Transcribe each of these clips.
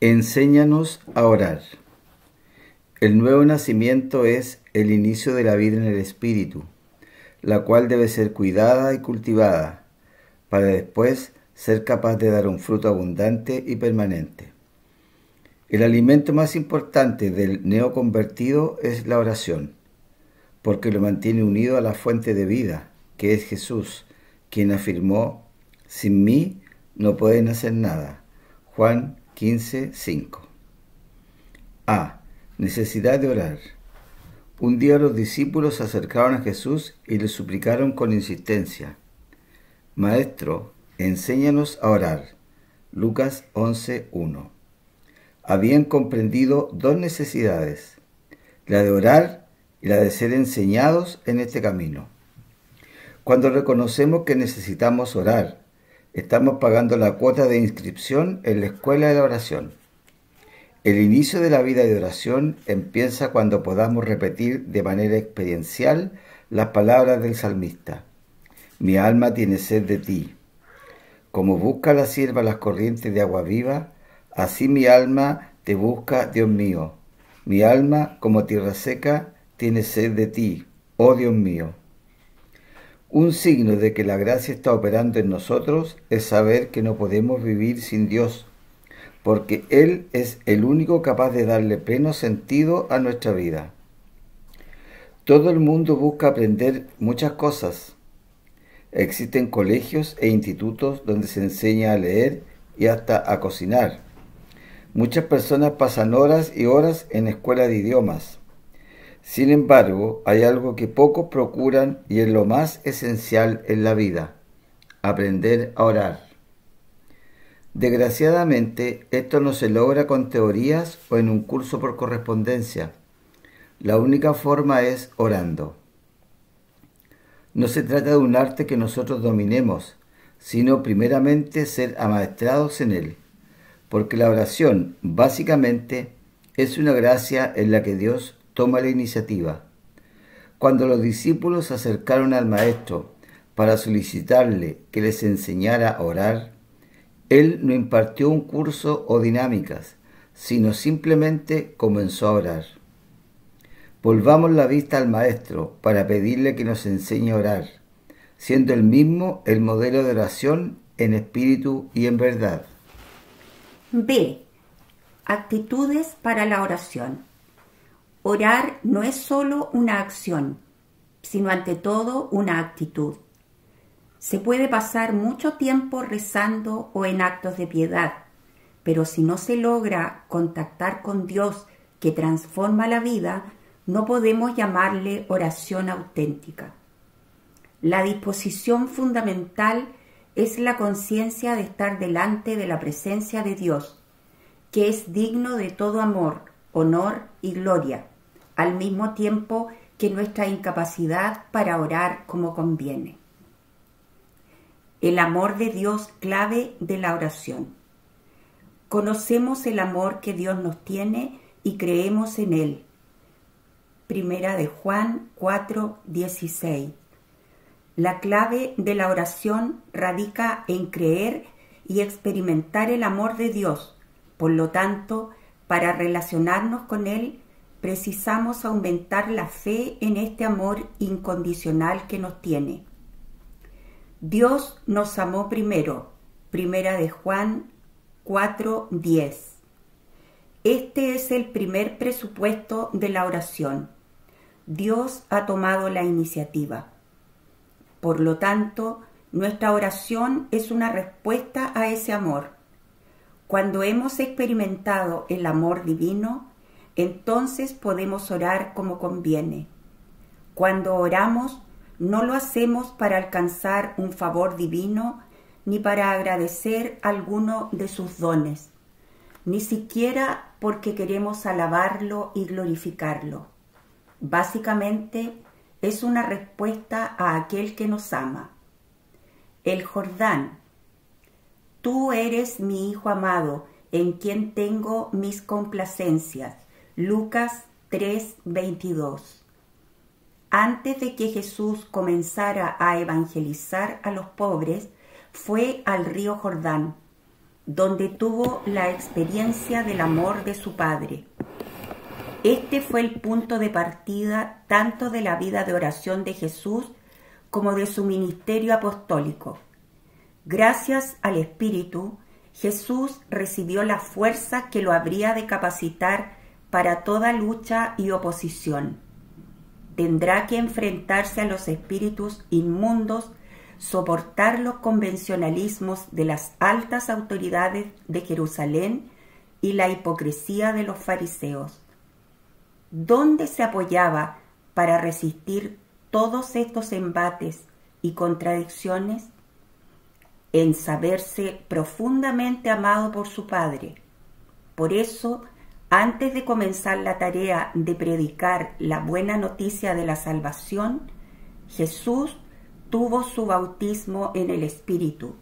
Enséñanos a orar. El nuevo nacimiento es el inicio de la vida en el Espíritu, la cual debe ser cuidada y cultivada, para después ser capaz de dar un fruto abundante y permanente. El alimento más importante del neoconvertido es la oración, porque lo mantiene unido a la fuente de vida, que es Jesús, quien afirmó, sin mí no pueden hacer nada. Juan 15, 5. A. Necesidad de orar. Un día los discípulos se acercaron a Jesús y le suplicaron con insistencia, Maestro, enséñanos a orar. Lucas 11, 1. Habían comprendido dos necesidades, la de orar y la de ser enseñados en este camino. Cuando reconocemos que necesitamos orar, estamos pagando la cuota de inscripción en la escuela de la oración. El inicio de la vida de oración empieza cuando podamos repetir de manera experiencial las palabras del salmista. Mi alma tiene sed de ti. Como busca la sierva las corrientes de agua viva, así mi alma te busca, Dios mío. Mi alma, como tierra seca, tiene sed de ti, oh Dios mío. Un signo de que la gracia está operando en nosotros es saber que no podemos vivir sin Dios, porque Él es el único capaz de darle pleno sentido a nuestra vida. Todo el mundo busca aprender muchas cosas. Existen colegios e institutos donde se enseña a leer y hasta a cocinar. Muchas personas pasan horas y horas en escuela de idiomas. Sin embargo, hay algo que pocos procuran y es lo más esencial en la vida, aprender a orar. Desgraciadamente, esto no se logra con teorías o en un curso por correspondencia. La única forma es orando. No se trata de un arte que nosotros dominemos, sino primeramente ser amaestrados en él, porque la oración, básicamente, es una gracia en la que Dios toma la iniciativa. Cuando los discípulos se acercaron al Maestro para solicitarle que les enseñara a orar, él no impartió un curso o dinámicas, sino simplemente comenzó a orar. Volvamos la vista al Maestro para pedirle que nos enseñe a orar, siendo el mismo el modelo de oración en espíritu y en verdad. B. Actitudes para la oración. Orar no es solo una acción, sino ante todo una actitud. Se puede pasar mucho tiempo rezando o en actos de piedad, pero si no se logra contactar con Dios que transforma la vida, no podemos llamarle oración auténtica. La disposición fundamental es la conciencia de estar delante de la presencia de Dios, que es digno de todo amor, honor y gloria al mismo tiempo que nuestra incapacidad para orar como conviene. El amor de Dios clave de la oración. Conocemos el amor que Dios nos tiene y creemos en él. Primera de Juan 4, 16. La clave de la oración radica en creer y experimentar el amor de Dios. Por lo tanto, para relacionarnos con Él precisamos aumentar la fe en este amor incondicional que nos tiene. Dios nos amó primero, primera de Juan 4:10. Este es el primer presupuesto de la oración. Dios ha tomado la iniciativa. Por lo tanto, nuestra oración es una respuesta a ese amor. Cuando hemos experimentado el amor divino, entonces podemos orar como conviene. Cuando oramos, no lo hacemos para alcanzar un favor divino ni para agradecer alguno de sus dones, ni siquiera porque queremos alabarlo y glorificarlo. Básicamente es una respuesta a aquel que nos ama. El Jordán. Tú eres mi Hijo amado, en quien tengo mis complacencias. Lucas 3:22 Antes de que Jesús comenzara a evangelizar a los pobres, fue al río Jordán. donde tuvo la experiencia del amor de su Padre. Este fue el punto de partida tanto de la vida de oración de Jesús como de su ministerio apostólico. Gracias al Espíritu, Jesús recibió la fuerza que lo habría de capacitar para toda lucha y oposición. Tendrá que enfrentarse a los espíritus inmundos, soportar los convencionalismos de las altas autoridades de Jerusalén y la hipocresía de los fariseos. ¿Dónde se apoyaba para resistir todos estos embates y contradicciones? En saberse profundamente amado por su Padre. Por eso, antes de comenzar la tarea de predicar la buena noticia de la salvación, Jesús tuvo su bautismo en el Espíritu,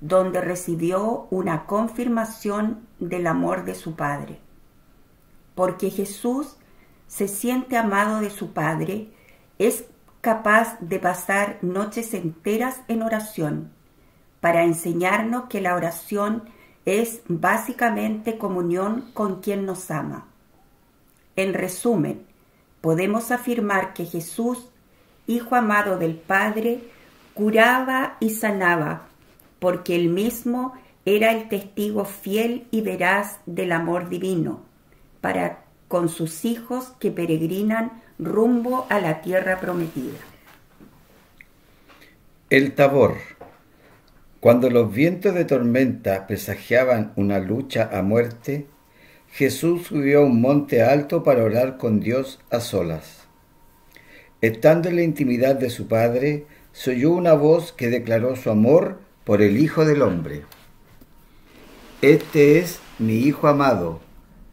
donde recibió una confirmación del amor de su Padre. Porque Jesús se siente amado de su Padre, es capaz de pasar noches enteras en oración para enseñarnos que la oración es básicamente comunión con quien nos ama. En resumen, podemos afirmar que Jesús, Hijo amado del Padre, curaba y sanaba, porque él mismo era el testigo fiel y veraz del amor divino, para con sus hijos que peregrinan rumbo a la tierra prometida. El Tabor. Cuando los vientos de tormenta presagiaban una lucha a muerte, Jesús subió a un monte alto para orar con Dios a solas. Estando en la intimidad de su Padre, se oyó una voz que declaró su amor por el Hijo del Hombre. Este es mi Hijo amado,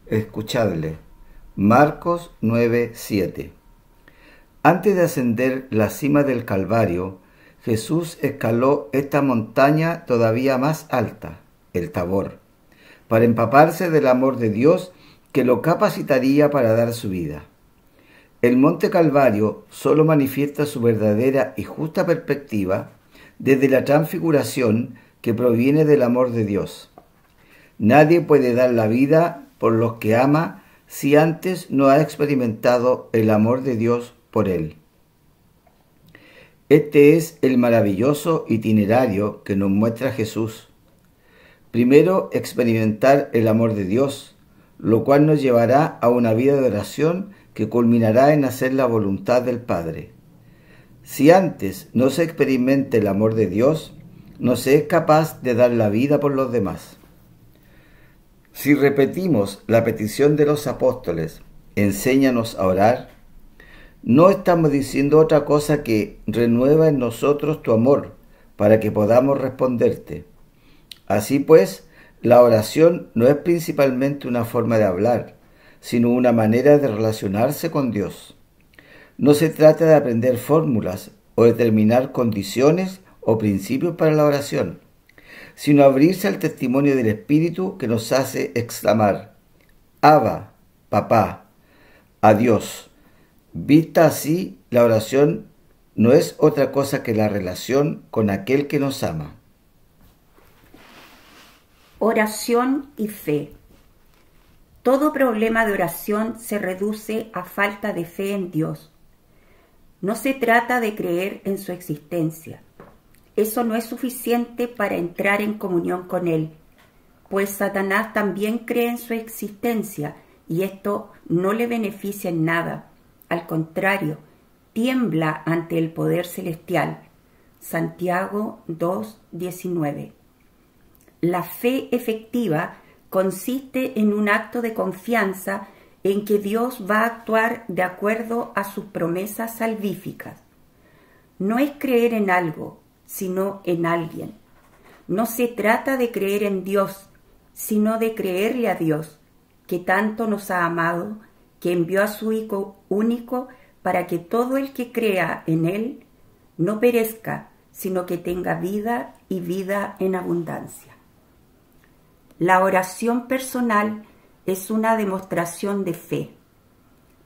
escuchadle. Marcos 9:7 Antes de ascender la cima del Calvario, Jesús escaló esta montaña todavía más alta, el Tabor, para empaparse del amor de Dios que lo capacitaría para dar su vida. El monte Calvario solo manifiesta su verdadera y justa perspectiva desde la transfiguración que proviene del amor de Dios. Nadie puede dar la vida por los que ama si antes no ha experimentado el amor de Dios por él. Este es el maravilloso itinerario que nos muestra Jesús. Primero, experimentar el amor de Dios, lo cual nos llevará a una vida de oración que culminará en hacer la voluntad del Padre. Si antes no se experimenta el amor de Dios, no se es capaz de dar la vida por los demás. Si repetimos la petición de los apóstoles, enséñanos a orar, no estamos diciendo otra cosa que renueva en nosotros tu amor para que podamos responderte. Así pues, la oración no es principalmente una forma de hablar, sino una manera de relacionarse con Dios. No se trata de aprender fórmulas o determinar condiciones o principios para la oración sino abrirse al testimonio del Espíritu que nos hace exclamar, Abba, papá, adiós. Vista así, la oración no es otra cosa que la relación con aquel que nos ama. Oración y fe. Todo problema de oración se reduce a falta de fe en Dios. No se trata de creer en su existencia eso no es suficiente para entrar en comunión con Él, pues Satanás también cree en su existencia y esto no le beneficia en nada. Al contrario, tiembla ante el poder celestial. Santiago 2.19. La fe efectiva consiste en un acto de confianza en que Dios va a actuar de acuerdo a sus promesas salvíficas. No es creer en algo, sino en alguien. No se trata de creer en Dios, sino de creerle a Dios, que tanto nos ha amado, que envió a su Hijo único para que todo el que crea en Él no perezca, sino que tenga vida y vida en abundancia. La oración personal es una demostración de fe.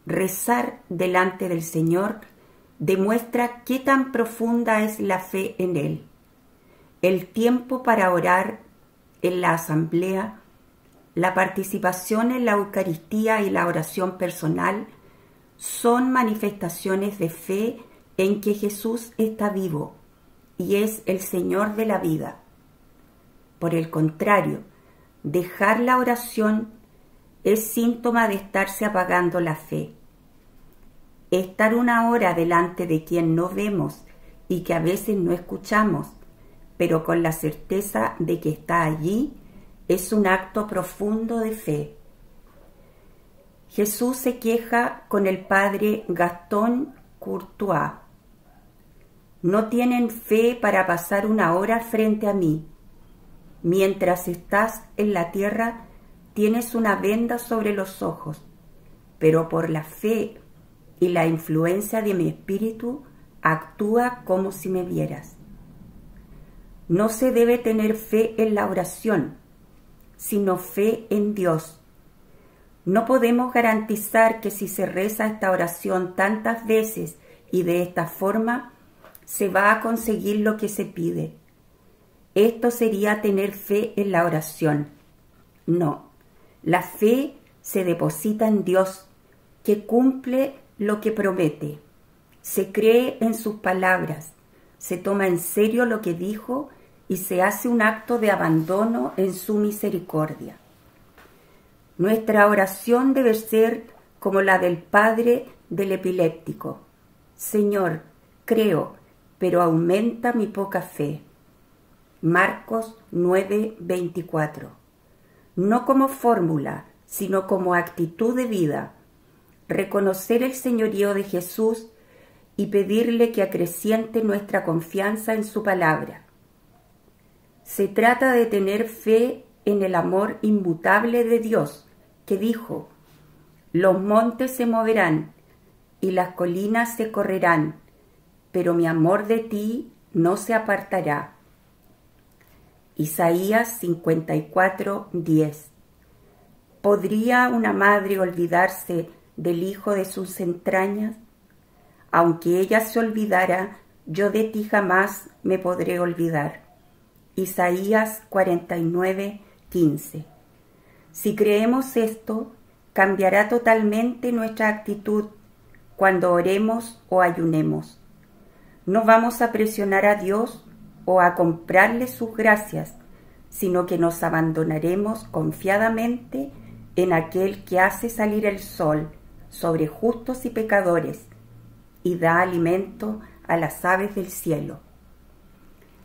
Rezar delante del Señor demuestra qué tan profunda es la fe en Él. El tiempo para orar en la asamblea, la participación en la Eucaristía y la oración personal son manifestaciones de fe en que Jesús está vivo y es el Señor de la vida. Por el contrario, dejar la oración es síntoma de estarse apagando la fe. Estar una hora delante de quien no vemos y que a veces no escuchamos, pero con la certeza de que está allí, es un acto profundo de fe. Jesús se queja con el padre Gastón Courtois. No tienen fe para pasar una hora frente a mí. Mientras estás en la tierra, tienes una venda sobre los ojos, pero por la fe y la influencia de mi espíritu, actúa como si me vieras. No se debe tener fe en la oración, sino fe en Dios. No podemos garantizar que si se reza esta oración tantas veces y de esta forma, se va a conseguir lo que se pide. Esto sería tener fe en la oración. No, la fe se deposita en Dios, que cumple lo que promete. Se cree en sus palabras, se toma en serio lo que dijo y se hace un acto de abandono en su misericordia. Nuestra oración debe ser como la del padre del epiléptico. Señor, creo, pero aumenta mi poca fe. Marcos 9:24 no como fórmula, sino como actitud de vida, reconocer el señorío de Jesús y pedirle que acreciente nuestra confianza en su palabra. Se trata de tener fe en el amor inmutable de Dios, que dijo, los montes se moverán y las colinas se correrán, pero mi amor de ti no se apartará. Isaías 54, 10. ¿Podría una madre olvidarse del hijo de sus entrañas? Aunque ella se olvidara, yo de ti jamás me podré olvidar. Isaías 49, 15. Si creemos esto, cambiará totalmente nuestra actitud cuando oremos o ayunemos. No vamos a presionar a Dios o a comprarle sus gracias, sino que nos abandonaremos confiadamente en aquel que hace salir el sol sobre justos y pecadores y da alimento a las aves del cielo.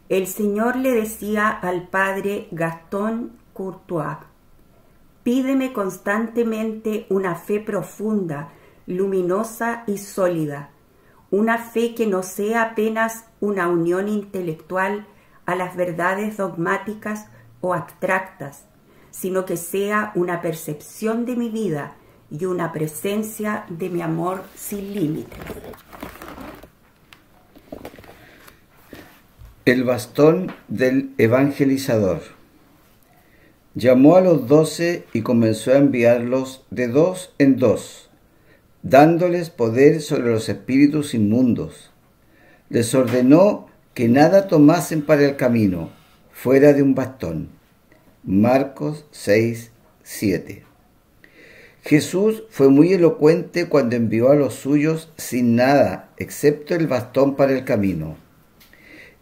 El Señor le decía al padre Gastón Courtois, pídeme constantemente una fe profunda, luminosa y sólida, una fe que no sea apenas una unión intelectual a las verdades dogmáticas o abstractas, sino que sea una percepción de mi vida y una presencia de mi amor sin límites. El bastón del evangelizador. Llamó a los doce y comenzó a enviarlos de dos en dos dándoles poder sobre los espíritus inmundos. Les ordenó que nada tomasen para el camino, fuera de un bastón. Marcos 6, 7. Jesús fue muy elocuente cuando envió a los suyos sin nada, excepto el bastón para el camino.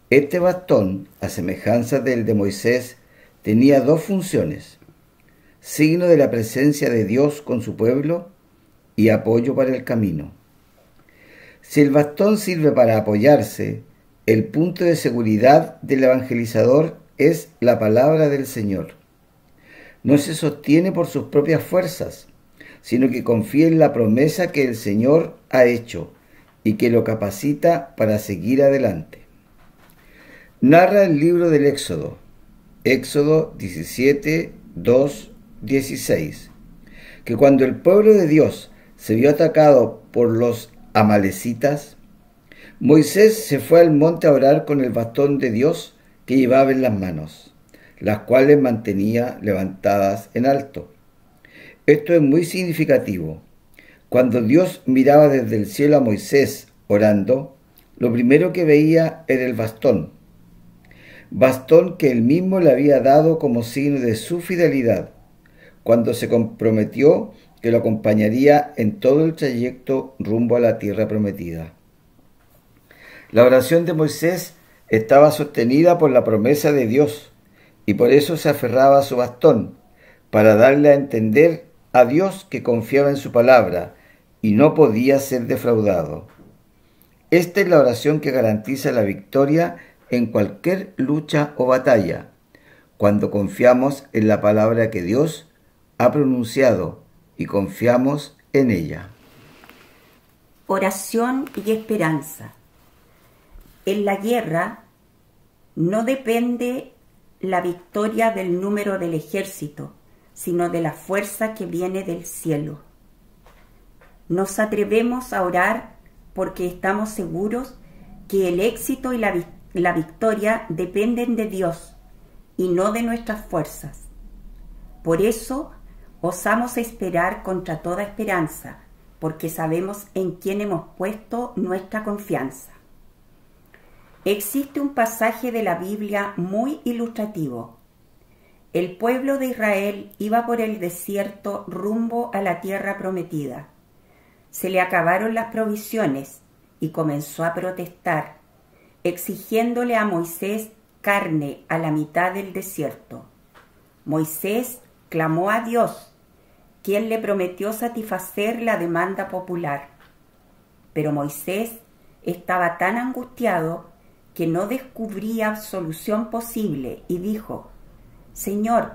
Este bastón, a semejanza del de Moisés, tenía dos funciones, signo de la presencia de Dios con su pueblo y apoyo para el camino. Si el bastón sirve para apoyarse, el punto de seguridad del evangelizador es la palabra del Señor. No se sostiene por sus propias fuerzas, sino que confía en la promesa que el Señor ha hecho y que lo capacita para seguir adelante. Narra el libro del Éxodo, Éxodo 17, 2, 16, que cuando el pueblo de Dios se vio atacado por los amalecitas, Moisés se fue al monte a orar con el bastón de Dios que llevaba en las manos, las cuales mantenía levantadas en alto. Esto es muy significativo. Cuando Dios miraba desde el cielo a Moisés orando, lo primero que veía era el bastón. Bastón que él mismo le había dado como signo de su fidelidad, cuando se comprometió que lo acompañaría en todo el trayecto rumbo a la tierra prometida. La oración de Moisés estaba sostenida por la promesa de Dios y por eso se aferraba a su bastón, para darle a entender a Dios que confiaba en su palabra y no podía ser defraudado. Esta es la oración que garantiza la victoria en cualquier lucha o batalla, cuando confiamos en la palabra que Dios ha pronunciado y confiamos en ella. Oración y esperanza. En la guerra no depende la victoria del número del ejército, sino de la fuerza que viene del cielo. Nos atrevemos a orar porque estamos seguros que el éxito y la, la victoria dependen de Dios y no de nuestras fuerzas. Por eso osamos esperar contra toda esperanza, porque sabemos en quién hemos puesto nuestra confianza. Existe un pasaje de la Biblia muy ilustrativo. El pueblo de Israel iba por el desierto rumbo a la tierra prometida. Se le acabaron las provisiones y comenzó a protestar, exigiéndole a Moisés carne a la mitad del desierto. Moisés clamó a Dios, quien le prometió satisfacer la demanda popular. Pero Moisés estaba tan angustiado que no descubría solución posible y dijo, Señor,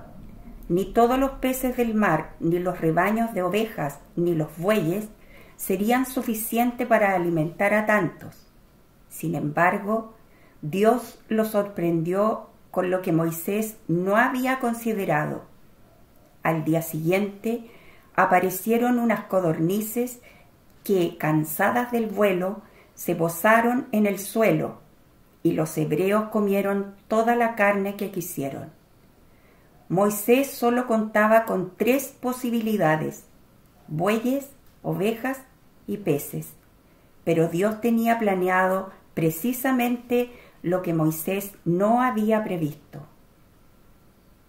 ni todos los peces del mar, ni los rebaños de ovejas, ni los bueyes serían suficientes para alimentar a tantos. Sin embargo, Dios lo sorprendió con lo que Moisés no había considerado. Al día siguiente aparecieron unas codornices que, cansadas del vuelo, se posaron en el suelo y los hebreos comieron toda la carne que quisieron. Moisés solo contaba con tres posibilidades, bueyes, ovejas y peces, pero Dios tenía planeado precisamente lo que Moisés no había previsto.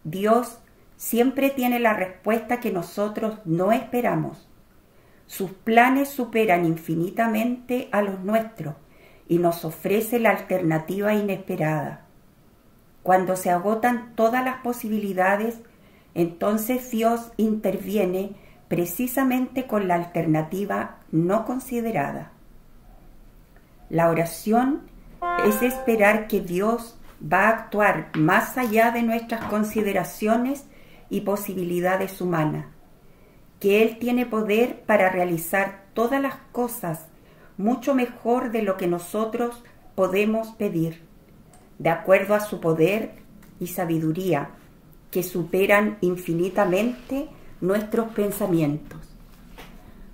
Dios siempre tiene la respuesta que nosotros no esperamos. Sus planes superan infinitamente a los nuestros y nos ofrece la alternativa inesperada. Cuando se agotan todas las posibilidades, entonces Dios interviene precisamente con la alternativa no considerada. La oración es esperar que Dios va a actuar más allá de nuestras consideraciones y posibilidades humanas, que Él tiene poder para realizar todas las cosas mucho mejor de lo que nosotros podemos pedir, de acuerdo a su poder y sabiduría, que superan infinitamente nuestros pensamientos.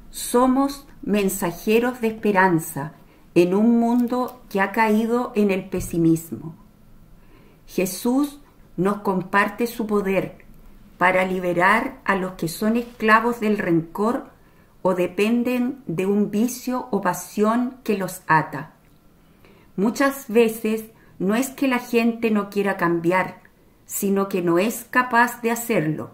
Somos mensajeros de esperanza en un mundo que ha caído en el pesimismo. Jesús nos comparte su poder para liberar a los que son esclavos del rencor o dependen de un vicio o pasión que los ata. Muchas veces no es que la gente no quiera cambiar, sino que no es capaz de hacerlo.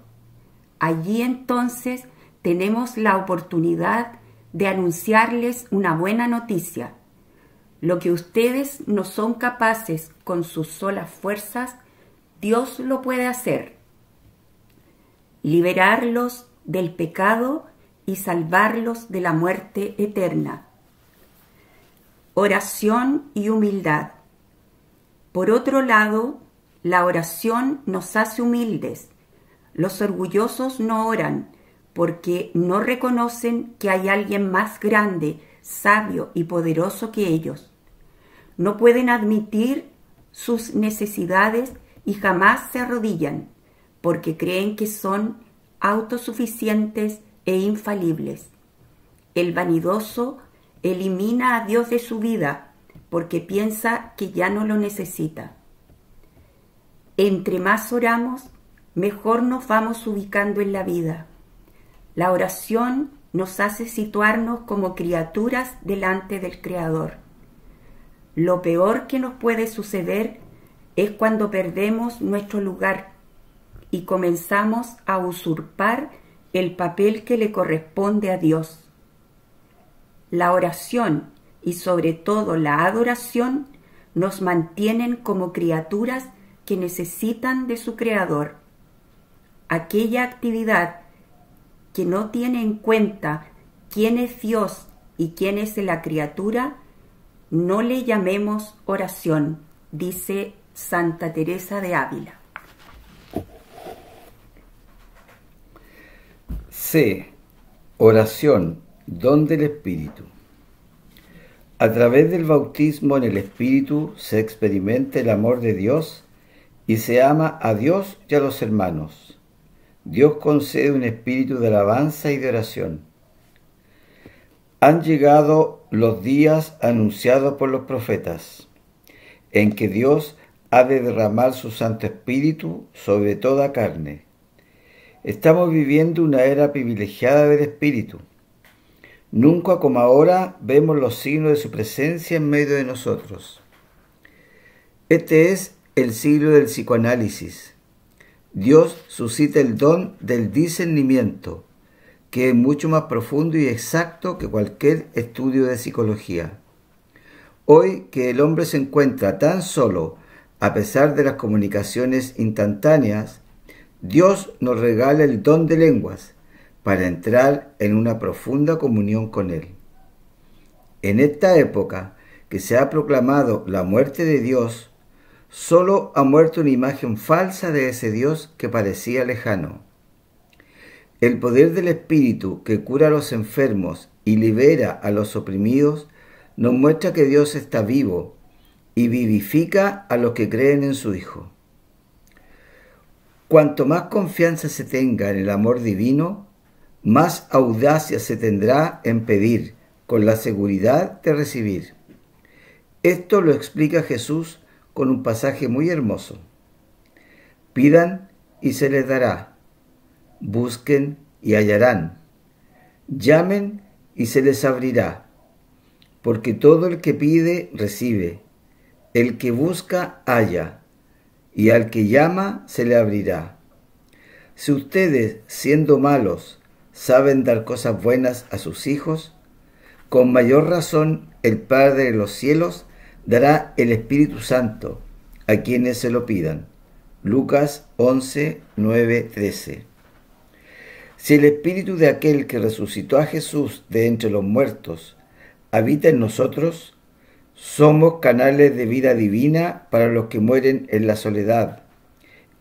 Allí entonces tenemos la oportunidad de anunciarles una buena noticia. Lo que ustedes no son capaces con sus solas fuerzas, Dios lo puede hacer. Liberarlos del pecado y salvarlos de la muerte eterna. Oración y humildad. Por otro lado, la oración nos hace humildes. Los orgullosos no oran porque no reconocen que hay alguien más grande, sabio y poderoso que ellos. No pueden admitir sus necesidades y jamás se arrodillan porque creen que son autosuficientes e infalibles. El vanidoso elimina a Dios de su vida porque piensa que ya no lo necesita. Entre más oramos, mejor nos vamos ubicando en la vida. La oración nos hace situarnos como criaturas delante del Creador. Lo peor que nos puede suceder es cuando perdemos nuestro lugar y comenzamos a usurpar el papel que le corresponde a Dios. La oración y sobre todo la adoración nos mantienen como criaturas que necesitan de su Creador. Aquella actividad que no tiene en cuenta quién es Dios y quién es la criatura, no le llamemos oración, dice Santa Teresa de Ávila. C. Oración, don del Espíritu. A través del bautismo en el Espíritu se experimenta el amor de Dios y se ama a Dios y a los hermanos. Dios concede un espíritu de alabanza y de oración. Han llegado los días anunciados por los profetas, en que Dios ha de derramar su Santo Espíritu sobre toda carne. Estamos viviendo una era privilegiada del Espíritu Nunca como ahora vemos los signos de su presencia en medio de nosotros. Este es el siglo del psicoanálisis. Dios suscita el don del discernimiento, que es mucho más profundo y exacto que cualquier estudio de psicología. Hoy que el hombre se encuentra tan solo, a pesar de las comunicaciones instantáneas, Dios nos regala el don de lenguas, para entrar en una profunda comunión con Él. En esta época que se ha proclamado la muerte de Dios, solo ha muerto una imagen falsa de ese Dios que parecía lejano. El poder del Espíritu que cura a los enfermos y libera a los oprimidos nos muestra que Dios está vivo y vivifica a los que creen en su Hijo. Cuanto más confianza se tenga en el amor divino, más audacia se tendrá en pedir, con la seguridad de recibir. Esto lo explica Jesús con un pasaje muy hermoso. Pidan y se les dará. Busquen y hallarán. Llamen y se les abrirá. Porque todo el que pide, recibe. El que busca, halla. Y al que llama, se le abrirá. Si ustedes, siendo malos, saben dar cosas buenas a sus hijos, con mayor razón el Padre de los cielos dará el Espíritu Santo a quienes se lo pidan. Lucas 11, 9, 13. Si el Espíritu de aquel que resucitó a Jesús de entre los muertos habita en nosotros, somos canales de vida divina para los que mueren en la soledad,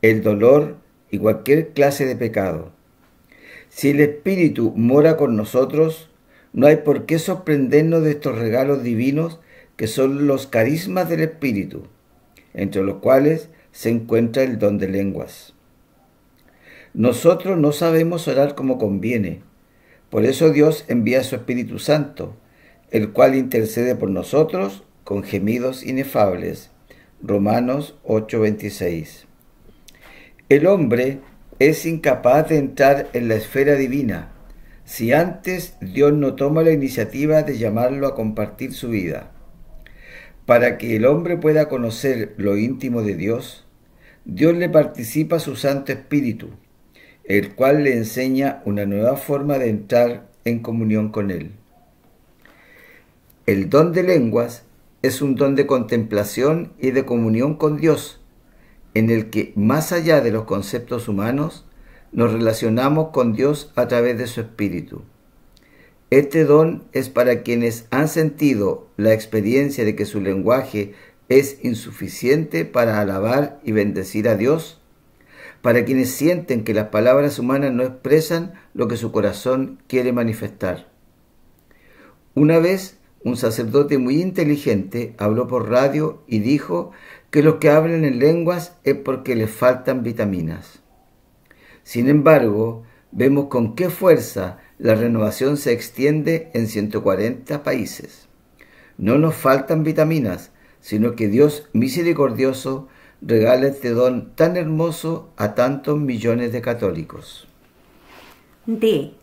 el dolor y cualquier clase de pecado. Si el Espíritu mora con nosotros, no hay por qué sorprendernos de estos regalos divinos que son los carismas del Espíritu, entre los cuales se encuentra el don de lenguas. Nosotros no sabemos orar como conviene, por eso Dios envía su Espíritu Santo, el cual intercede por nosotros con gemidos inefables. Romanos 8:26. El hombre es incapaz de entrar en la esfera divina si antes Dios no toma la iniciativa de llamarlo a compartir su vida. Para que el hombre pueda conocer lo íntimo de Dios, Dios le participa su Santo Espíritu, el cual le enseña una nueva forma de entrar en comunión con Él. El don de lenguas es un don de contemplación y de comunión con Dios, en el que, más allá de los conceptos humanos, nos relacionamos con Dios a través de su Espíritu. Este don es para quienes han sentido la experiencia de que su lenguaje es insuficiente para alabar y bendecir a Dios, para quienes sienten que las palabras humanas no expresan lo que su corazón quiere manifestar. Una vez un sacerdote muy inteligente habló por radio y dijo que los que hablan en lenguas es porque les faltan vitaminas. Sin embargo, vemos con qué fuerza la renovación se extiende en 140 países. No nos faltan vitaminas, sino que Dios misericordioso regala este don tan hermoso a tantos millones de católicos. D.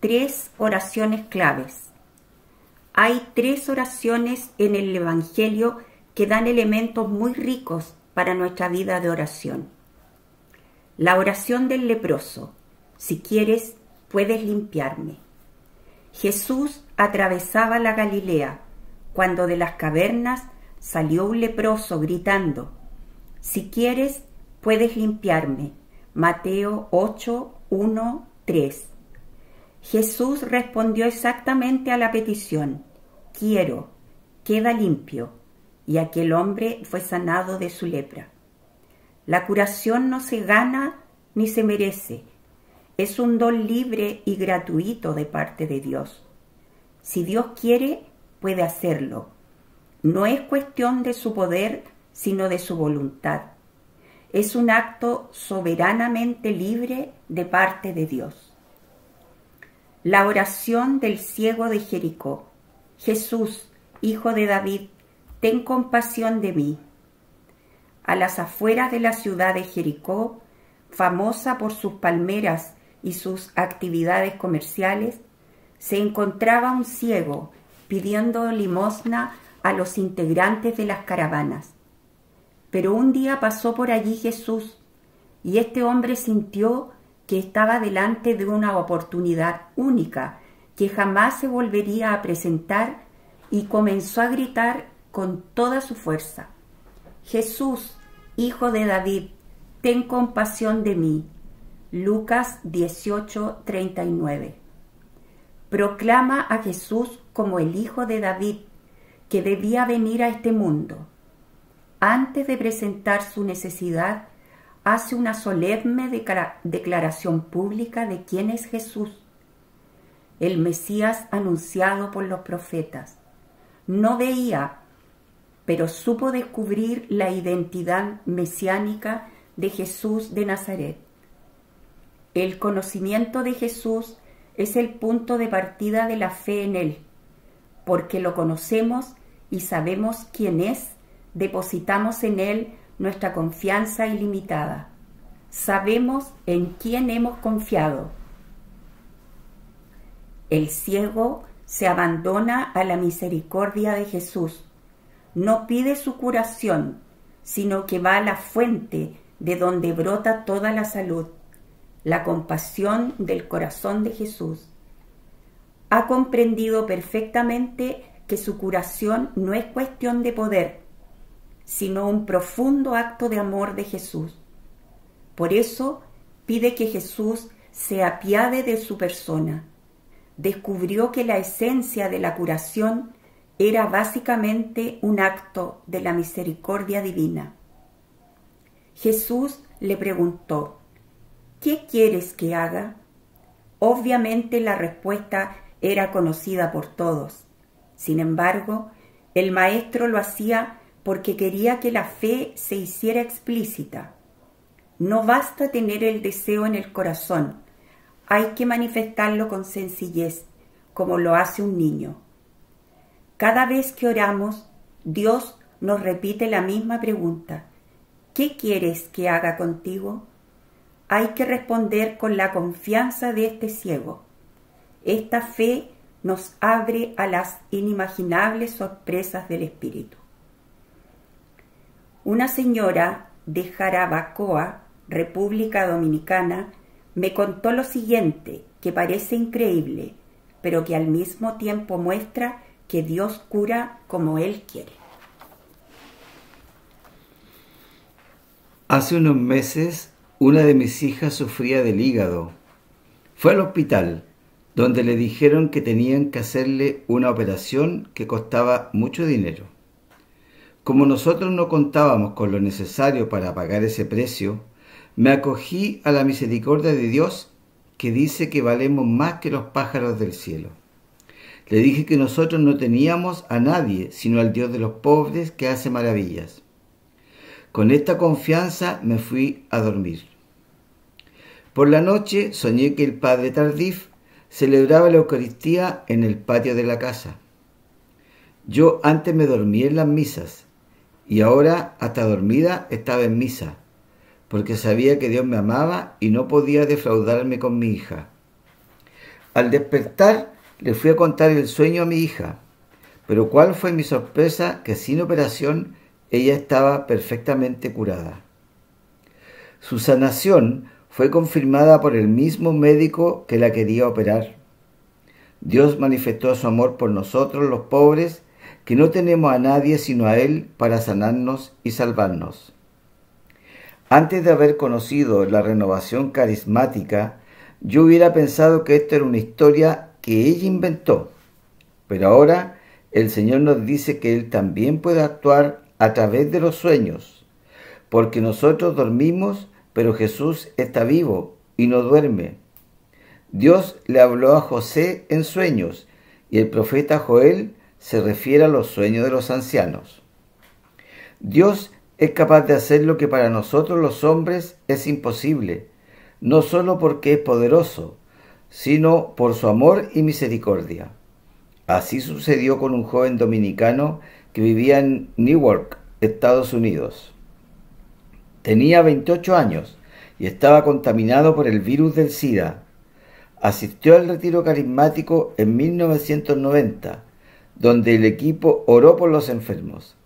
Tres oraciones claves. Hay tres oraciones en el Evangelio que dan elementos muy ricos para nuestra vida de oración. La oración del leproso. Si quieres, puedes limpiarme. Jesús atravesaba la Galilea cuando de las cavernas salió un leproso gritando, Si quieres, puedes limpiarme. Mateo 8, 1, 3. Jesús respondió exactamente a la petición, Quiero, queda limpio, y aquel hombre fue sanado de su lepra. La curación no se gana ni se merece, es un don libre y gratuito de parte de Dios. Si Dios quiere, puede hacerlo. No es cuestión de su poder, sino de su voluntad. Es un acto soberanamente libre de parte de Dios. La oración del ciego de Jericó. Jesús, hijo de David, ten compasión de mí. A las afueras de la ciudad de Jericó, famosa por sus palmeras y sus actividades comerciales, se encontraba un ciego pidiendo limosna a los integrantes de las caravanas. Pero un día pasó por allí Jesús y este hombre sintió que estaba delante de una oportunidad única que jamás se volvería a presentar y comenzó a gritar con toda su fuerza. Jesús, hijo de David, ten compasión de mí. Lucas 18:39. Proclama a Jesús como el Hijo de David, que debía venir a este mundo. Antes de presentar su necesidad, hace una solemne declaración pública de quién es Jesús, el Mesías anunciado por los profetas. No veía, pero supo descubrir la identidad mesiánica de Jesús de Nazaret. El conocimiento de Jesús es el punto de partida de la fe en Él. Porque lo conocemos y sabemos quién es, depositamos en Él nuestra confianza ilimitada. Sabemos en quién hemos confiado. El ciego se abandona a la misericordia de Jesús. No pide su curación, sino que va a la fuente de donde brota toda la salud la compasión del corazón de Jesús. Ha comprendido perfectamente que su curación no es cuestión de poder, sino un profundo acto de amor de Jesús. Por eso pide que Jesús se apiade de su persona. Descubrió que la esencia de la curación era básicamente un acto de la misericordia divina. Jesús le preguntó, ¿qué quieres que haga? Obviamente la respuesta era conocida por todos. Sin embargo, el maestro lo hacía porque quería que la fe se hiciera explícita. No basta tener el deseo en el corazón, hay que manifestarlo con sencillez, como lo hace un niño. Cada vez que oramos, Dios nos repite la misma pregunta. ¿Qué quieres que haga contigo? hay que responder con la confianza de este ciego. Esta fe nos abre a las inimaginables sorpresas del Espíritu. Una señora de Jarabacoa, República Dominicana, me contó lo siguiente, que parece increíble, pero que al mismo tiempo muestra que Dios cura como Él quiere. Hace unos meses una de mis hijas sufría del hígado. Fue al hospital, donde le dijeron que tenían que hacerle una operación que costaba mucho dinero. Como nosotros no contábamos con lo necesario para pagar ese precio, me acogí a la misericordia de Dios que dice que valemos más que los pájaros del cielo. Le dije que nosotros no teníamos a nadie sino al Dios de los pobres que hace maravillas. Con esta confianza me fui a dormir. Por la noche soñé que el padre Tardif celebraba la Eucaristía en el patio de la casa. Yo antes me dormía en las misas y ahora hasta dormida estaba en misa, porque sabía que Dios me amaba y no podía defraudarme con mi hija. Al despertar le fui a contar el sueño a mi hija, pero cuál fue mi sorpresa que sin operación ella estaba perfectamente curada. Su sanación fue confirmada por el mismo médico que la quería operar. Dios manifestó su amor por nosotros los pobres, que no tenemos a nadie sino a Él para sanarnos y salvarnos. Antes de haber conocido la renovación carismática, yo hubiera pensado que esto era una historia que ella inventó, pero ahora el Señor nos dice que Él también puede actuar a través de los sueños, porque nosotros dormimos, pero Jesús está vivo y no duerme. Dios le habló a José en sueños y el profeta Joel se refiere a los sueños de los ancianos. Dios es capaz de hacer lo que para nosotros los hombres es imposible, no solo porque es poderoso, sino por su amor y misericordia. Así sucedió con un joven dominicano que vivía en Newark, Estados Unidos. Tenía 28 años y estaba contaminado por el virus del SIDA. Asistió al retiro carismático en 1990, donde el equipo oró por los enfermos.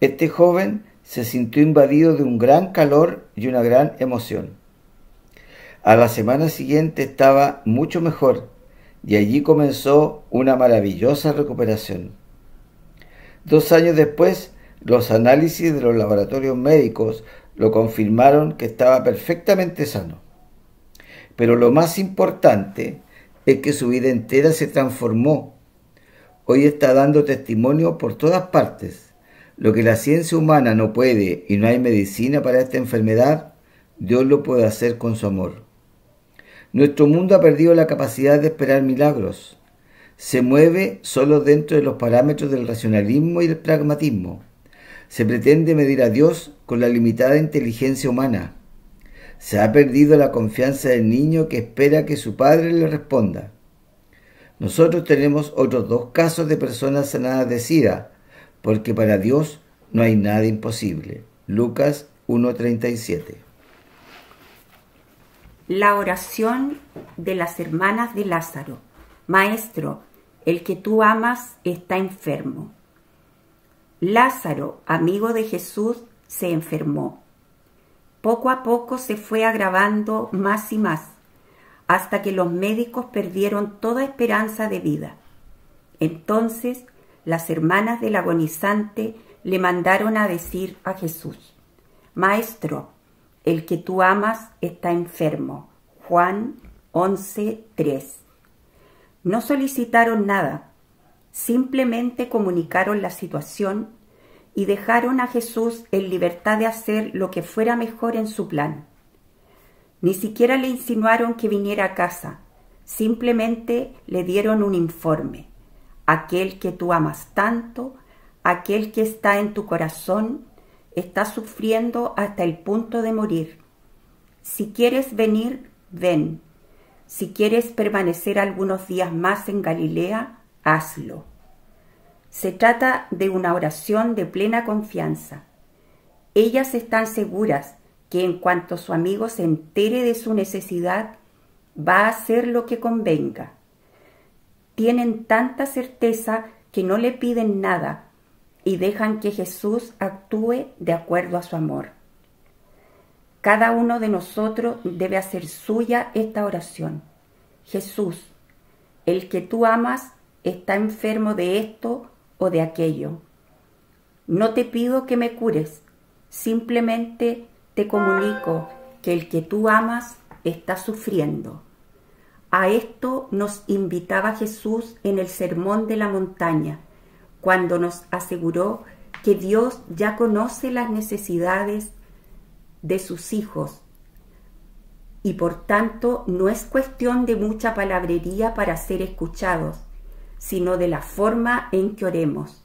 Este joven se sintió invadido de un gran calor y una gran emoción. A la semana siguiente estaba mucho mejor y allí comenzó una maravillosa recuperación. Dos años después, los análisis de los laboratorios médicos lo confirmaron que estaba perfectamente sano. Pero lo más importante es que su vida entera se transformó. Hoy está dando testimonio por todas partes. Lo que la ciencia humana no puede y no hay medicina para esta enfermedad, Dios lo puede hacer con su amor. Nuestro mundo ha perdido la capacidad de esperar milagros. Se mueve solo dentro de los parámetros del racionalismo y del pragmatismo. Se pretende medir a Dios con la limitada inteligencia humana. Se ha perdido la confianza del niño que espera que su padre le responda. Nosotros tenemos otros dos casos de personas sanadas de SIDA, porque para Dios no hay nada imposible. Lucas 1.37 La oración de las hermanas de Lázaro. Maestro, el que tú amas está enfermo. Lázaro, amigo de Jesús, se enfermó. Poco a poco se fue agravando más y más, hasta que los médicos perdieron toda esperanza de vida. Entonces las hermanas del agonizante le mandaron a decir a Jesús, Maestro, el que tú amas está enfermo. Juan 11.3. No solicitaron nada, simplemente comunicaron la situación y dejaron a Jesús en libertad de hacer lo que fuera mejor en su plan. Ni siquiera le insinuaron que viniera a casa, simplemente le dieron un informe. Aquel que tú amas tanto, aquel que está en tu corazón, está sufriendo hasta el punto de morir. Si quieres venir, ven. Si quieres permanecer algunos días más en Galilea, hazlo. Se trata de una oración de plena confianza. Ellas están seguras que en cuanto su amigo se entere de su necesidad, va a hacer lo que convenga. Tienen tanta certeza que no le piden nada y dejan que Jesús actúe de acuerdo a su amor. Cada uno de nosotros debe hacer suya esta oración. Jesús, el que tú amas, está enfermo de esto o de aquello. No te pido que me cures, simplemente te comunico que el que tú amas está sufriendo. A esto nos invitaba Jesús en el Sermón de la Montaña, cuando nos aseguró que Dios ya conoce las necesidades de sus hijos y por tanto no es cuestión de mucha palabrería para ser escuchados, sino de la forma en que oremos.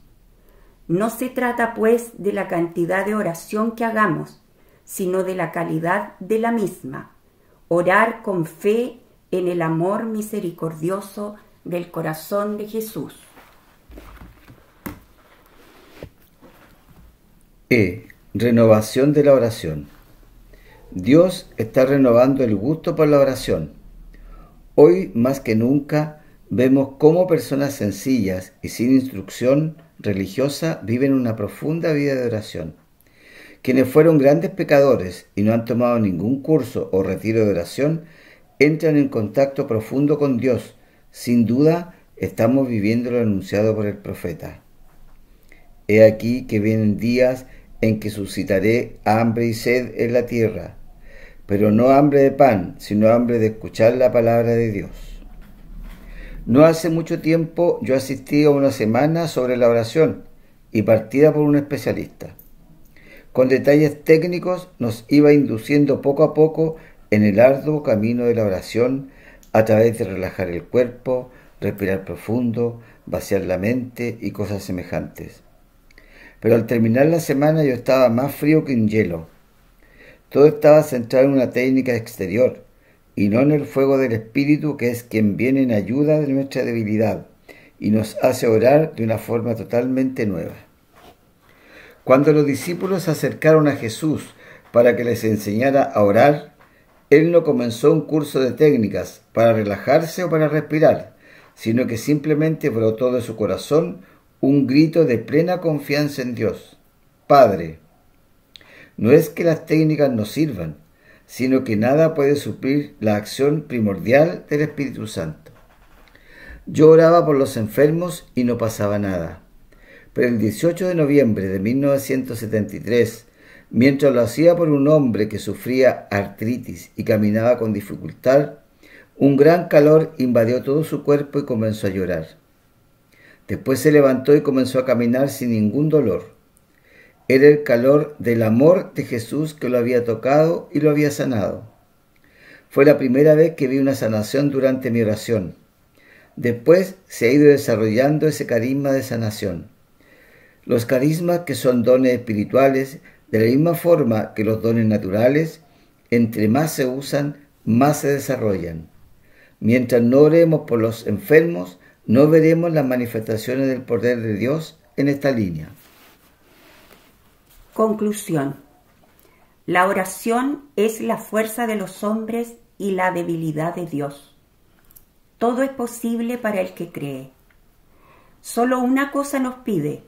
No se trata, pues, de la cantidad de oración que hagamos, sino de la calidad de la misma. Orar con fe en el amor misericordioso del corazón de Jesús. E. Renovación de la oración. Dios está renovando el gusto por la oración. Hoy más que nunca vemos cómo personas sencillas y sin instrucción religiosa viven una profunda vida de oración. Quienes fueron grandes pecadores y no han tomado ningún curso o retiro de oración, entran en contacto profundo con Dios. Sin duda, estamos viviendo lo anunciado por el profeta. He aquí que vienen días en que suscitaré hambre y sed en la tierra, pero no hambre de pan, sino hambre de escuchar la palabra de Dios. No hace mucho tiempo yo asistí a una semana sobre la oración y partida por un especialista. Con detalles técnicos nos iba induciendo poco a poco en el arduo camino de la oración a través de relajar el cuerpo, respirar profundo, vaciar la mente y cosas semejantes. Pero al terminar la semana yo estaba más frío que un hielo. Todo estaba centrado en una técnica exterior, y no en el fuego del Espíritu que es quien viene en ayuda de nuestra debilidad y nos hace orar de una forma totalmente nueva. Cuando los discípulos se acercaron a Jesús para que les enseñara a orar, Él no comenzó un curso de técnicas para relajarse o para respirar, sino que simplemente brotó de su corazón un grito de plena confianza en Dios. Padre, no es que las técnicas no sirvan, sino que nada puede suplir la acción primordial del Espíritu Santo. Yo oraba por los enfermos y no pasaba nada. Pero el 18 de noviembre de 1973, mientras lo hacía por un hombre que sufría artritis y caminaba con dificultad, un gran calor invadió todo su cuerpo y comenzó a llorar. Después se levantó y comenzó a caminar sin ningún dolor. Era el calor del amor de Jesús que lo había tocado y lo había sanado. Fue la primera vez que vi una sanación durante mi oración. Después se ha ido desarrollando ese carisma de sanación. Los carismas que son dones espirituales, de la misma forma que los dones naturales, entre más se usan, más se desarrollan. Mientras no oremos por los enfermos, no veremos las manifestaciones del poder de Dios en esta línea. Conclusión. La oración es la fuerza de los hombres y la debilidad de Dios. Todo es posible para el que cree. Solo una cosa nos pide,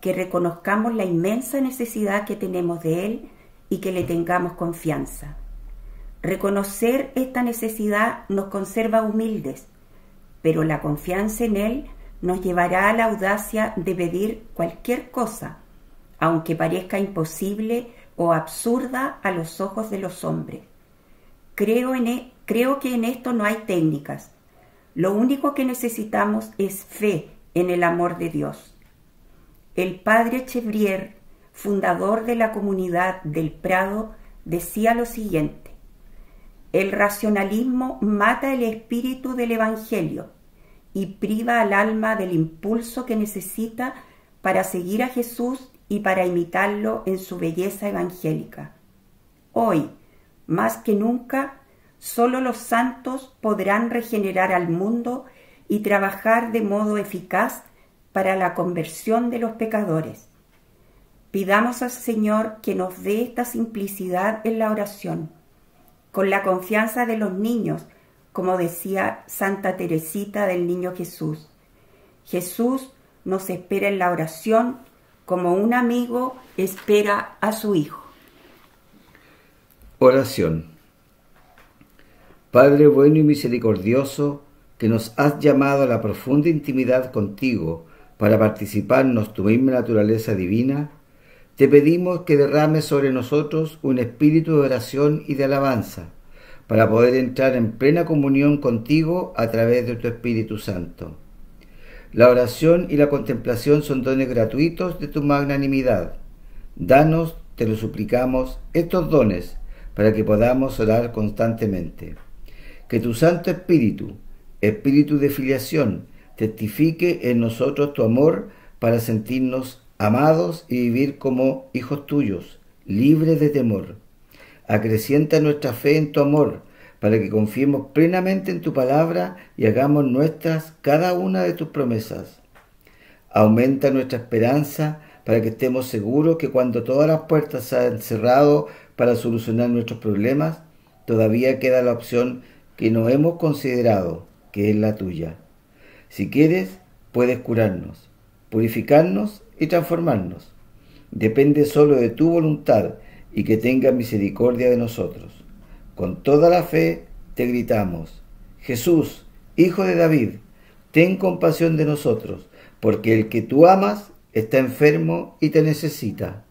que reconozcamos la inmensa necesidad que tenemos de Él y que le tengamos confianza. Reconocer esta necesidad nos conserva humildes, pero la confianza en Él nos llevará a la audacia de pedir cualquier cosa aunque parezca imposible o absurda a los ojos de los hombres. Creo, en e, creo que en esto no hay técnicas. Lo único que necesitamos es fe en el amor de Dios. El padre Chevrier, fundador de la comunidad del Prado, decía lo siguiente, el racionalismo mata el espíritu del Evangelio y priva al alma del impulso que necesita para seguir a Jesús y para imitarlo en su belleza evangélica. Hoy, más que nunca, solo los santos podrán regenerar al mundo y trabajar de modo eficaz para la conversión de los pecadores. Pidamos al Señor que nos dé esta simplicidad en la oración, con la confianza de los niños, como decía Santa Teresita del Niño Jesús. Jesús nos espera en la oración como un amigo espera a su hijo. Oración. Padre bueno y misericordioso, que nos has llamado a la profunda intimidad contigo para participarnos tu misma naturaleza divina, te pedimos que derrames sobre nosotros un espíritu de oración y de alabanza, para poder entrar en plena comunión contigo a través de tu Espíritu Santo la oración y la contemplación son dones gratuitos de tu magnanimidad. Danos, te lo suplicamos, estos dones para que podamos orar constantemente. Que tu Santo Espíritu, Espíritu de filiación, testifique en nosotros tu amor para sentirnos amados y vivir como hijos tuyos, libres de temor. Acrecienta nuestra fe en tu amor para que confiemos plenamente en tu palabra y hagamos nuestras cada una de tus promesas. Aumenta nuestra esperanza para que estemos seguros que cuando todas las puertas se han cerrado para solucionar nuestros problemas, todavía queda la opción que no hemos considerado, que es la tuya. Si quieres, puedes curarnos. purificarnos y transformarnos. Depende solo de tu voluntad y que tenga misericordia de nosotros. Con toda la fe te gritamos, Jesús, Hijo de David, ten compasión de nosotros, porque el que tú amas está enfermo y te necesita.